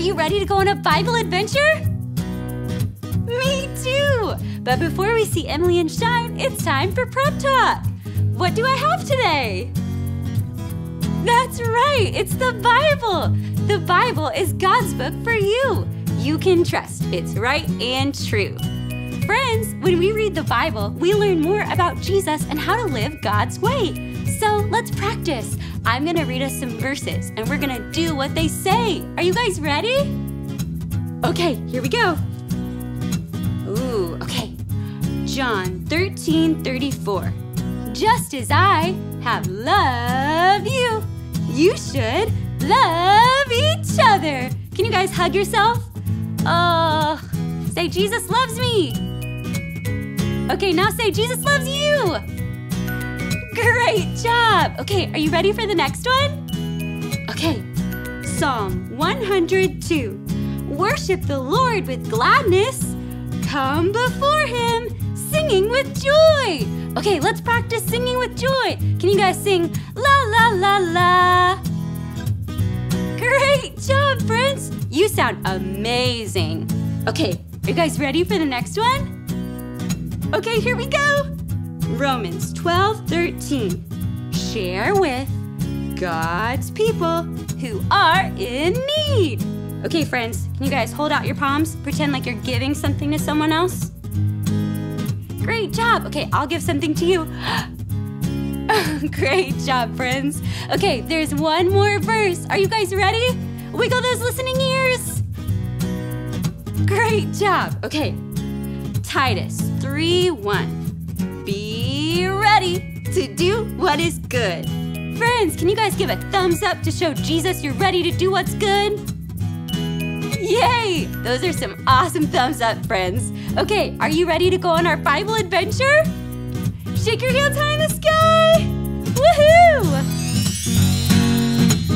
you ready to go on a Bible adventure? Me too! But before we see Emily and Shine, it's time for Prop Talk. What do I have today? That's right, it's the Bible. The Bible is God's book for you. You can trust it's right and true. Friends, when we read the Bible, we learn more about Jesus and how to live God's way. So let's practice. I'm gonna read us some verses and we're gonna do what they say. Are you guys ready? Okay, here we go. Ooh, okay. John 13 34. Just as I have loved you, you should love each other. Can you guys hug yourself? Oh, say Jesus loves me. Okay, now say Jesus loves you. Great job. Okay, are you ready for the next one? Okay, Psalm 102. Worship the Lord with gladness. Come before him singing with joy. Okay, let's practice singing with joy. Can you guys sing la la la la? Great job, friends. You sound amazing. Okay, are you guys ready for the next one? Okay, here we go. Romans 12 13. Share with God's people who are in need. Okay, friends, can you guys hold out your palms? Pretend like you're giving something to someone else. Great job. Okay, I'll give something to you. Great job, friends. Okay, there's one more verse. Are you guys ready? Wiggle those listening ears. Great job. Okay, Titus 3 1. To do what is good. Friends, can you guys give a thumbs up to show Jesus you're ready to do what's good? Yay! Those are some awesome thumbs up, friends. Okay, are you ready to go on our Bible adventure? Shake your hands high in the sky! Woohoo!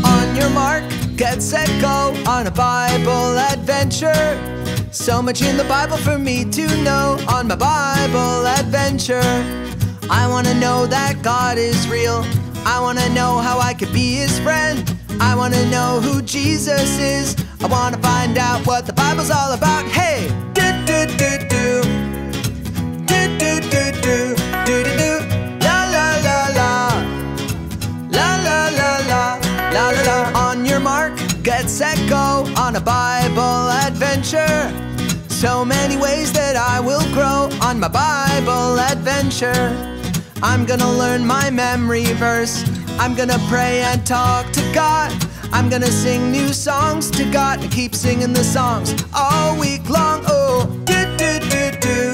On your mark, get set, go on a Bible adventure. So much in the Bible for me to know on my Bible adventure. I wanna know that God is real. I wanna know how I could be his friend. I wanna know who Jesus is. I wanna find out what the Bible's all about. Hey! Do do do do. Do do do do. Do do do. La la la la. La la la la. La la la. On your mark, get set, go on a Bible adventure. So many ways that I will grow on my Bible adventure. I'm gonna learn my memory verse. I'm gonna pray and talk to God. I'm gonna sing new songs to God and keep singing the songs all week long. Oh, do do do do.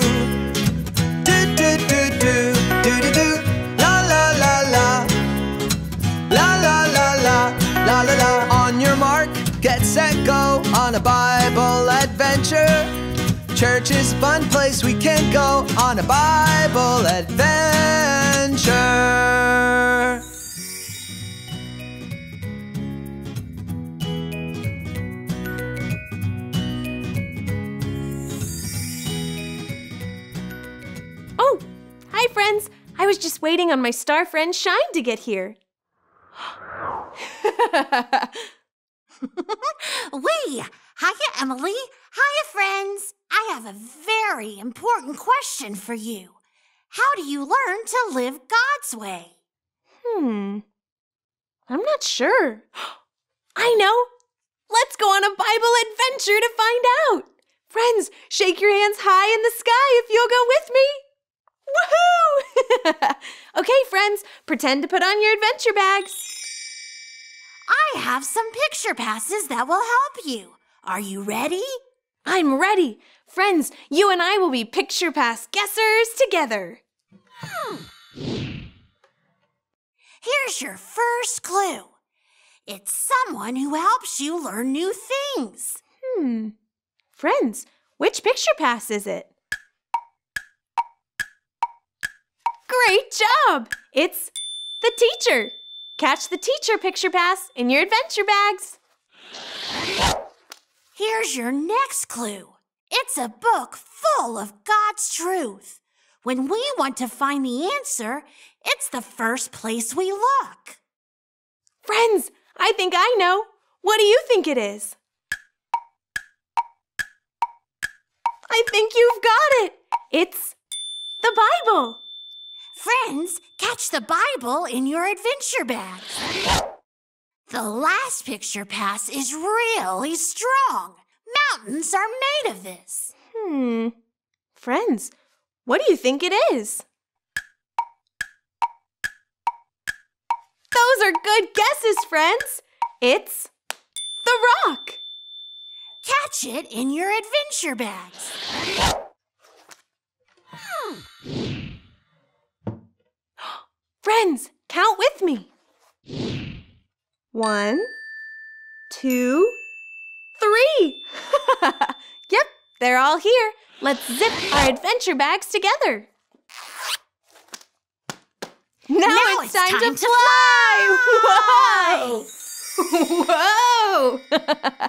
Do do do do. Do do la la la. La la la la. La la la. On your mark, get set, go on a Bible adventure. Church is a fun place we can go on a Bible adventure. Oh, hi, friends. I was just waiting on my star friend Shine to get here. Wee! Hiya, Emily. Hiya, friends. I have a very important question for you. How do you learn to live God's way? Hmm. I'm not sure. I know. Let's go on a Bible adventure to find out. Friends, shake your hands high in the sky if you'll go with me. Woohoo! okay, friends, pretend to put on your adventure bags. I have some picture passes that will help you. Are you ready? I'm ready. Friends, you and I will be picture pass guessers together. Here's your first clue. It's someone who helps you learn new things. Hmm. Friends, which picture pass is it? Great job! It's the teacher. Catch the teacher picture pass in your adventure bags. Here's your next clue it's a book full of God's truth. When we want to find the answer, it's the first place we look. Friends, I think I know. What do you think it is? I think you've got it. It's the Bible. Friends, catch the Bible in your adventure bag. The last picture pass is really strong. Mountains are made of this. Hmm. Friends, what do you think it is? Those are good guesses, friends. It's the rock. Catch it in your adventure bags. Friends, count with me. One, two, three. yep, they're all here. Let's zip our adventure bags together. Now, Now it's, it's time, time to, to fly! Whoa! Whoa!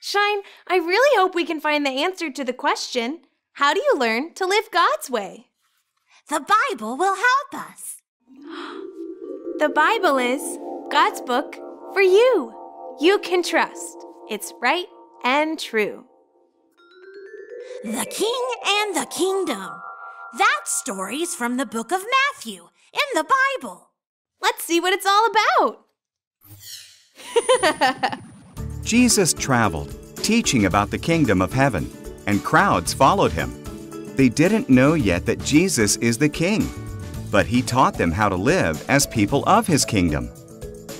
Shine, I really hope we can find the answer to the question How do you learn to live God's way? The Bible will help us. The Bible is God's book for you. You can trust. It's right and true. The King and the Kingdom. That story's from the book of Matthew in the Bible. Let's see what it's all about. Jesus traveled, teaching about the kingdom of heaven, and crowds followed him. They didn't know yet that Jesus is the king, but he taught them how to live as people of his kingdom.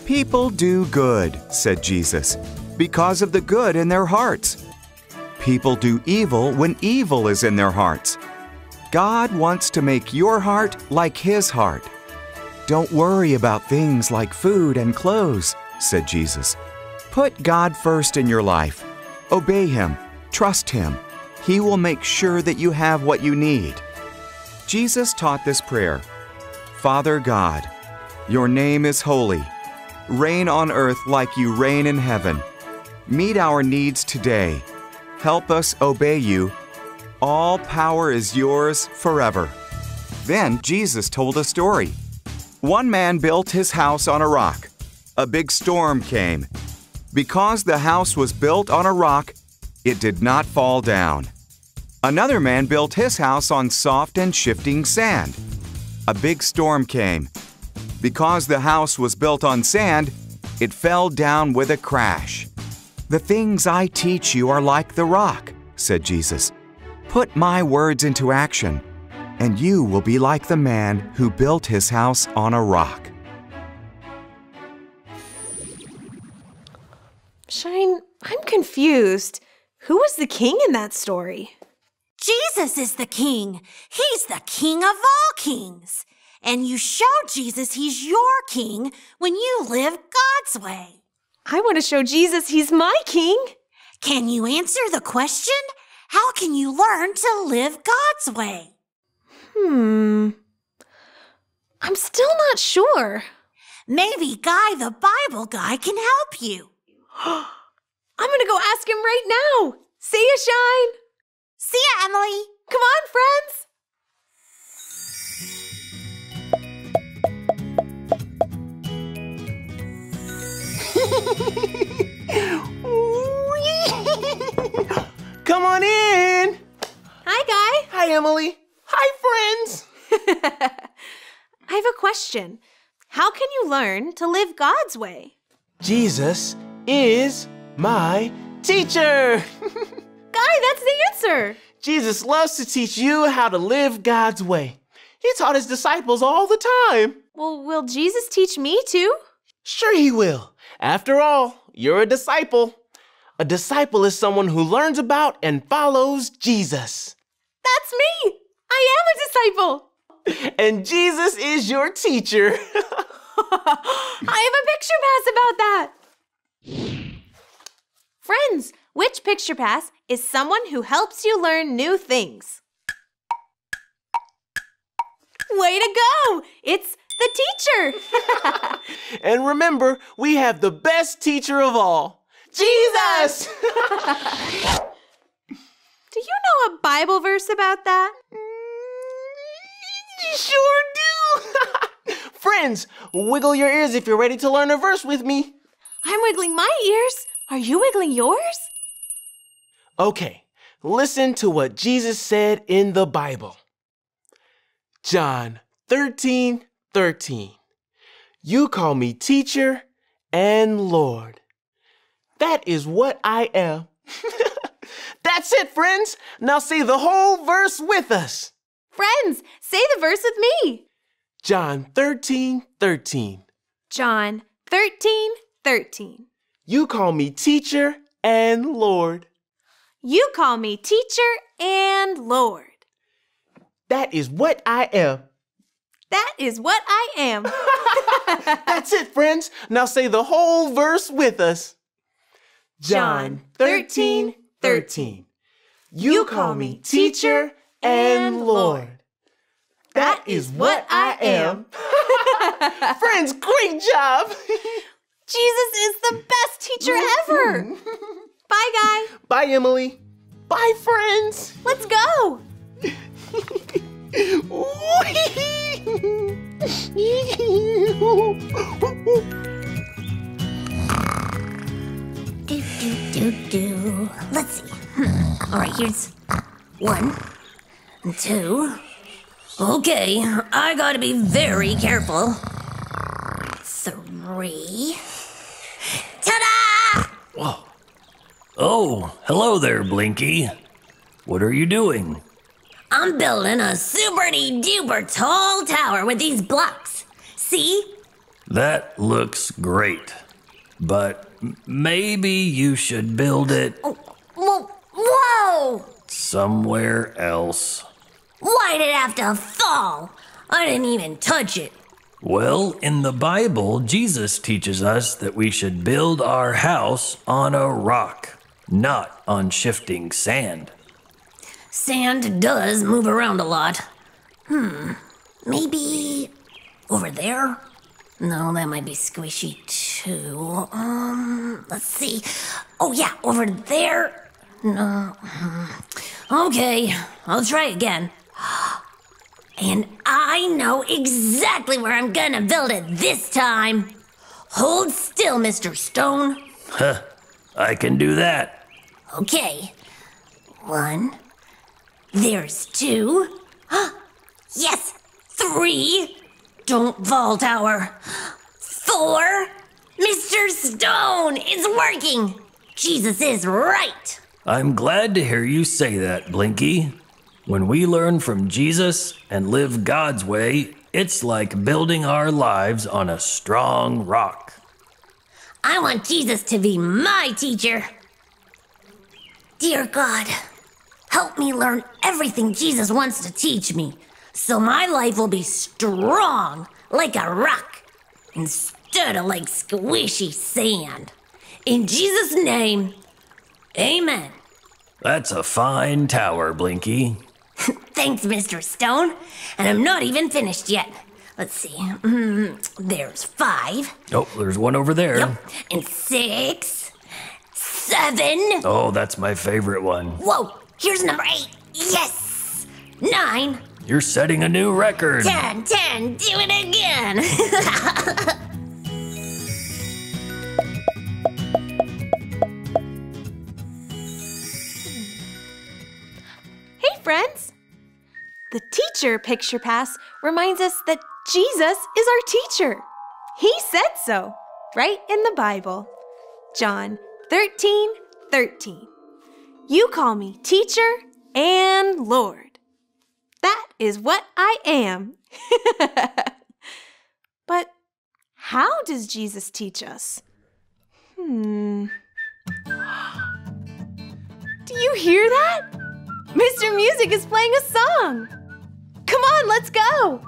People do good, said Jesus, because of the good in their hearts. People do evil when evil is in their hearts. God wants to make your heart like his heart. Don't worry about things like food and clothes, said Jesus. Put God first in your life. Obey Him. Trust Him. He will make sure that you have what you need. Jesus taught this prayer Father God, your name is holy. Reign on earth like you reign in heaven. Meet our needs today. Help us obey you. All power is yours forever. Then Jesus told a story. One man built his house on a rock. A big storm came. Because the house was built on a rock, it did not fall down. Another man built his house on soft and shifting sand. A big storm came. Because the house was built on sand, it fell down with a crash. The things I teach you are like the rock, said Jesus. Put my words into action, and you will be like the man who built his house on a rock. Shine, I'm confused. Who was the king in that story? Jesus is the King. He's the King of all kings. And you show Jesus he's your King when you live God's way. I want to show Jesus he's my king. Can you answer the question? How can you learn to live God's way? Hmm. I'm still not sure. Maybe Guy the Bible guy can help you. I'm gonna go ask him right now. See ya, Shine. See ya, Emily. Come on, friends. Come on in. Hi, Guy. Hi, Emily. Hi, friends. I have a question. How can you learn to live God's way? Jesus is my teacher. Guy, that's the answer. Jesus loves to teach you how to live God's way. He taught his disciples all the time. Well, will Jesus teach me too? Sure, he will. After all, you're a disciple. A disciple is someone who learns about and follows Jesus. That's me. I am a disciple. And Jesus is your teacher. I have a picture pass about that. Friends, which picture pass is someone who helps you learn new things? Way to go! It's the teacher. and remember, we have the best teacher of all Jesus! Do you know a Bible verse about that? Mm, sure do! Friends, wiggle your ears if you're ready to learn a verse with me. I'm wiggling my ears. Are you wiggling yours? Okay, listen to what Jesus said in the Bible. John 13 13. You call me teacher and Lord. That is what I am. That's it, friends. Now say the whole verse with us. Friends, say the verse with me. John 13 13. John 13 13. You call me teacher and Lord. You call me teacher and Lord. That is what I am. That is what I am. That's it, friends. Now say the whole verse with us. John 13, 13. You call me teacher and Lord. That is what I am. friends, great job. Jesus is the best teacher ever. Bye, guy. Bye, Emily. Bye, friends. Let's go. Do, do, do, do. Let's see. Hmm. All right, here's one, two. Okay, I gotta be very careful. Three. Ta da! Whoa. Oh, hello there, Blinky. What are you doing? I'm building a super duper tall tower with these blocks. See? That looks great. But maybe you should build it Whoa! Whoa! somewhere else. Why'd it have to fall? I didn't even touch it. Well, in the Bible, Jesus teaches us that we should build our house on a rock, not on shifting sand. Sand does move around a lot. Hmm. Maybe over there? No, that might be squishy too. Um, let's see. Oh yeah, over there. No. hmm. Okay, I'll try again. And I know exactly where I'm gonna build it this time. Hold still, Mr. Stone. Huh, I can do that. Okay. One. There's two. yes, three. Don't fall, tower. Four. Mr. Stone, it's working. Jesus is right. I'm glad to hear you say that, Blinky. When we learn from Jesus and live God's way, it's like building our lives on a strong rock. I want Jesus to be my teacher. Dear God, help me learn everything Jesus wants to teach me so my life will be strong like a rock instead of like squishy sand. In Jesus' name, amen. That's a fine tower, Blinky. Thanks, Mr. Stone. And I'm not even finished yet. Let's see. Mm, there's five. Oh, there's one over there. Yep. And six. Seven. Oh, that's my favorite one. Whoa, here's number eight. Yes! Nine, You're setting a new record. ten, ten, do it again! Hey, friends. The teacher picture pass reminds us that Jesus is our teacher. He said so, right in the Bible. John 13 13. You call me teacher and Lord. That is what I am. but how does Jesus teach us? Hmm. Do you hear that? Mr. Music is playing a song. Come on, let's go.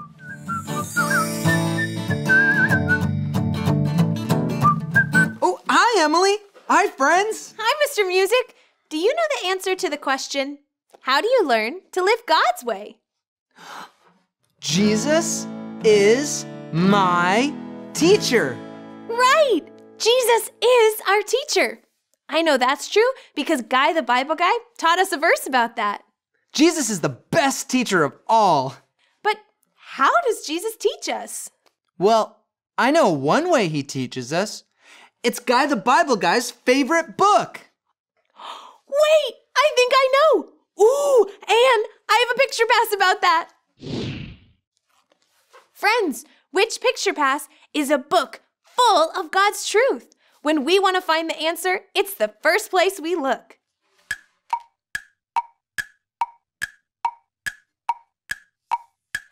Oh, hi, Emily. Hi, friends. Hi, Mr. Music. Do you know the answer to the question? How do you learn to live God's way? Jesus is my teacher. Right! Jesus is our teacher. I know that's true because Guy the Bible guy taught us a verse about that. Jesus is the best teacher of all. But how does Jesus teach us? Well, I know one way he teaches us. It's Guy the Bible Guy's favorite book. Wait, I think I know. Ooh, and I have a picture pass about that. Friends, Which Picture Pass is a book full of God's truth. When we want to find the answer, it's the first place we look.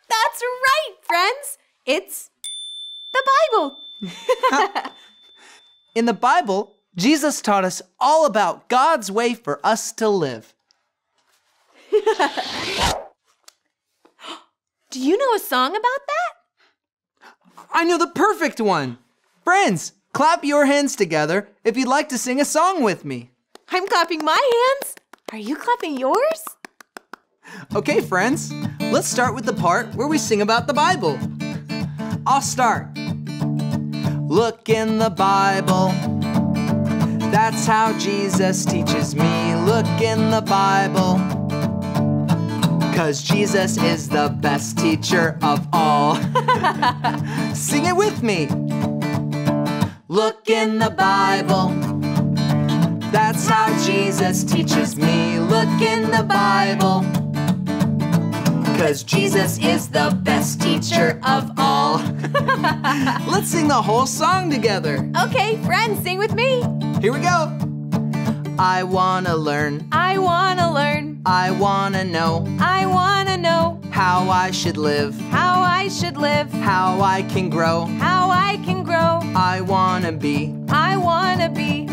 That's right, friends. It's the Bible. In the Bible, Jesus taught us all about God's way for us to live. Do you know a song about that? I know the perfect one. Friends, clap your hands together if you'd like to sing a song with me. I'm clapping my hands. Are you clapping yours? Okay, friends, let's start with the part where we sing about the Bible. I'll start. Look in the Bible. That's how Jesus teaches me. Look in the Bible. Cause Jesus is the best teacher of all. Sing it with me. Look in the Bible. That's how Jesus teaches me. Look in the Bible. Cause Jesus is the best teacher of all. Let's sing the whole song together. Okay, friends, sing with me. Here we go. I wanna learn, I wanna learn. I wanna know I wanna know how I should live, how I should live, how I can grow. how I can grow. I wanna be I wanna be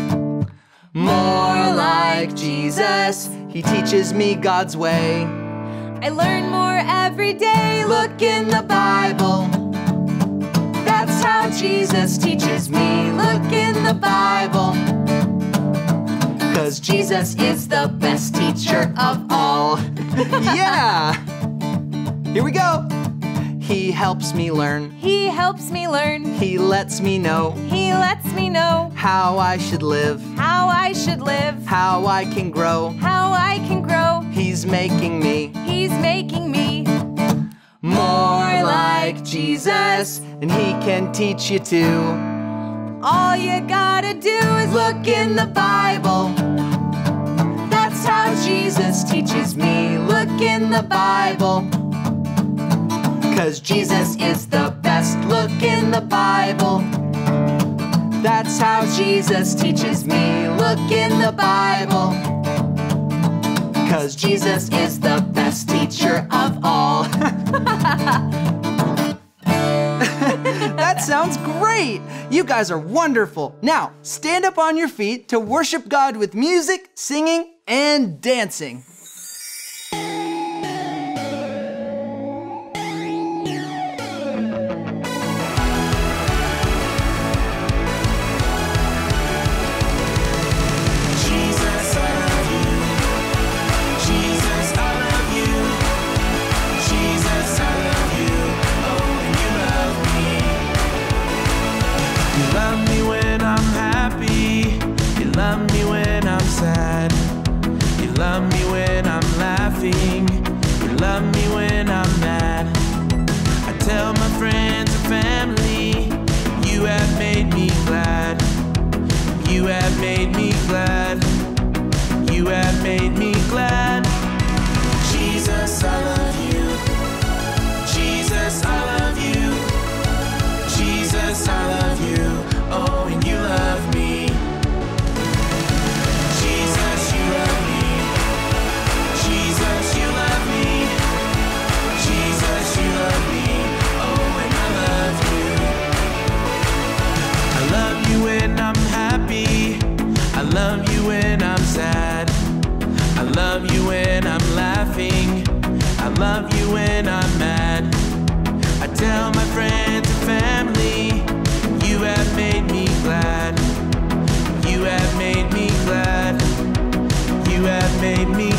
more like Jesus. He teaches me God's way. I learn more every day. Look in the Bible. That's how Jesus teaches me. Look in the Bible. Cause Jesus is the best teacher of all. yeah! Here we go. He helps me learn. He helps me learn. He lets me know He lets me know how I should live, how I should live, how I can grow. how I can grow. He's making me He's making me more like Jesus, and He can teach you too. All you gotta do is Look in the Bible. That's how Jesus teaches me. Look in the Bible. Cause Jesus is the best. Look in the Bible. That's how Jesus teaches me. Look in the Bible. Cause Jesus is the best teacher of all. great! You guys are wonderful. Now, stand up on your feet to worship God with music, singing, and dancing. Love me when I'm sad. You love me when I'm laughing. You love me when I'm mad. I tell my friends and family, you have made me glad. You have made me glad. You have made me glad. You when I'm mad. I tell my friends and family, you have made me glad. You have made me glad. You have made me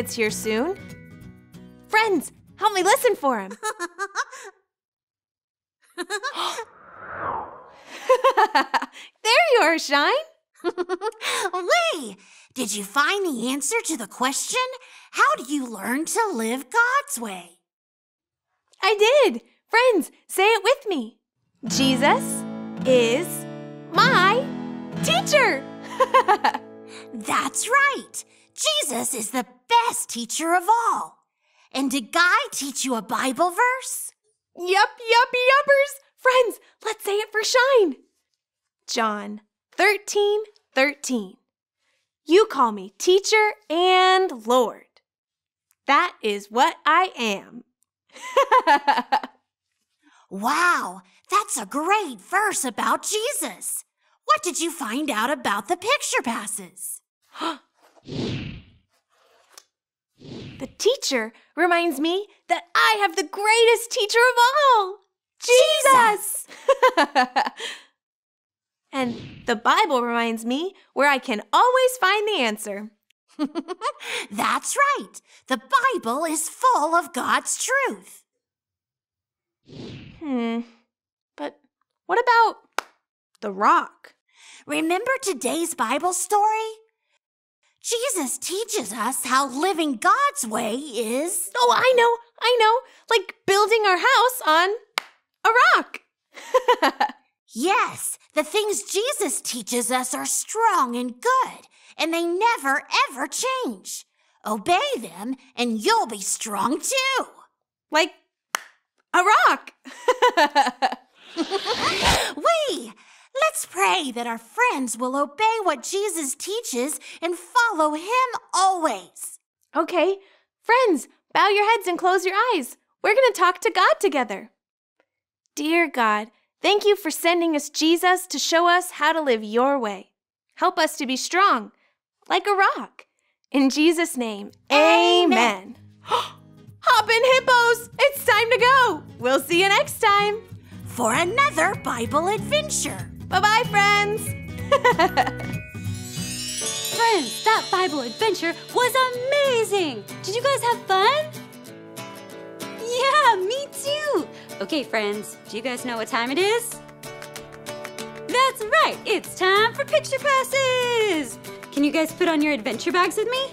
gets here soon. Friends, help me listen for him. there you are, Shine. Lee, did you find the answer to the question? How do you learn to live God's way? I did. Friends, say it with me. Jesus is my teacher. That's right. Jesus is the best teacher of all. And did Guy teach you a Bible verse? Yup, yup, yuppers. Friends, let's say it for Shine. John 13, 13. You call me teacher and Lord. That is what I am. Wow, that's a great verse about Jesus. What did you find out about the picture passes? The teacher reminds me that I have the greatest teacher of all Jesus! and the Bible reminds me where I can always find the answer. That's right. The Bible is full of God's truth. Hmm. But what about the rock? Remember today's Bible story? Jesus teaches us how living God's way is. Oh, I know, I know. Like building our house on a rock. Yes, the things Jesus teaches us are strong and good, and they never ever change. Obey them, and you'll be strong too. like a rock. We, let's pray that our friends will obey what Jesus teaches and follow him always. okay, friends, bow your heads and close your eyes. We're going to talk to God together. Dear God, thank you for sending us Jesus to show us how to live your way. Help us to be strong, like a rock. In Jesus' name, amen. Hop in, hippos! It's time to go. We'll see you next time. For another Bible adventure. Bye bye, friends. Friends, that Bible adventure was amazing! Did you guys have fun? Yeah, me too! Okay, friends, do you guys know what time it is? That's right, it's time for picture passes! Can you guys put on your adventure bags with me?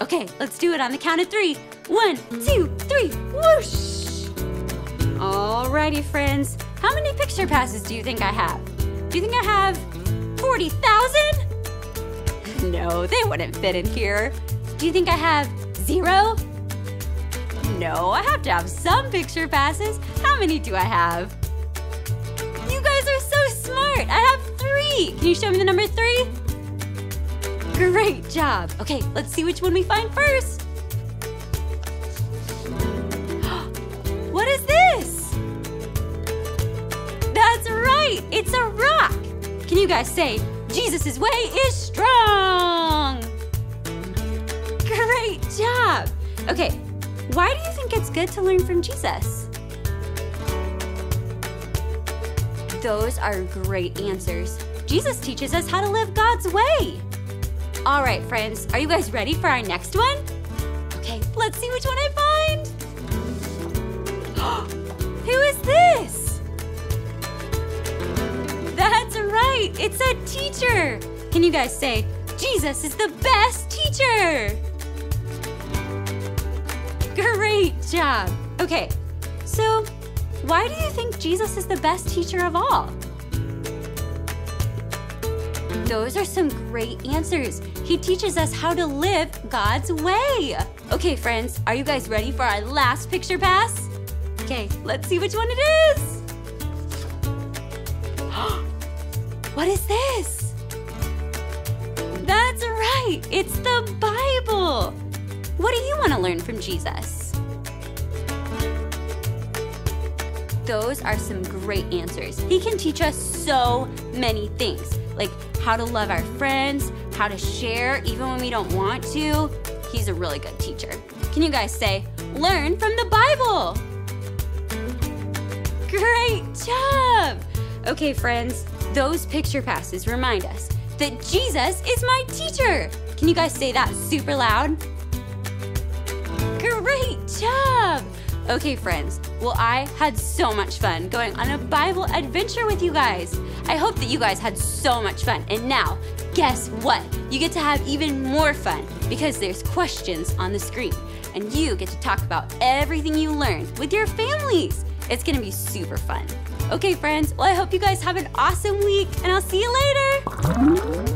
Okay, let's do it on the count of three. One, two, three, whoosh! Alrighty, friends, how many picture passes do you think I have? Do you think I have 40,000? No, they wouldn't fit in here. Do you think I have zero? No, I have to have some picture passes. How many do I have? You guys are so smart. I have three. Can you show me the number three? Great job. Okay, let's see which one we find first. what is this? That's right, it's a. Can you guys say, Jesus' way is strong? Great job. Okay, why do you think it's good to learn from Jesus? Those are great answers. Jesus teaches us how to live God's way. All right, friends, are you guys ready for our next one? Okay, let's see which one it's a teacher. Can you guys say, Jesus is the best teacher? Great job. Okay, so why do you think Jesus is the best teacher of all? Those are some great answers. He teaches us how to live God's way. Okay, friends, are you guys ready for our last picture pass? Okay, let's see which one it is. What is this? That's right, it's the Bible. What do you want to learn from Jesus? Those are some great answers. He can teach us so many things, like how to love our friends, how to share even when we don't want to. He's a really good teacher. Can you guys say, learn from the Bible? Great job! Okay, friends, those picture passes remind us that Jesus is my teacher. Can you guys say that super loud? Great job! Okay, friends. Well, I had so much fun going on a Bible adventure with you guys. I hope that you guys had so much fun. And now, guess what? You get to have even more fun because there's questions on the screen. And you get to talk about everything you learned with your families. It's gonna be super fun. Okay, friends. Well, I hope you guys have an awesome week, and I'll see you later.